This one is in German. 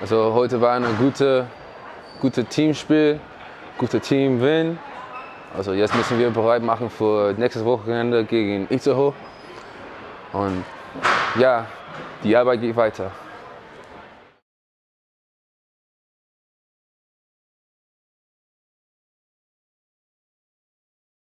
Also heute war ein gutes gute Teamspiel, guter Teamwin. Also jetzt müssen wir bereit machen für nächstes Wochenende gegen Itzehoe. Und ja, die Arbeit geht weiter.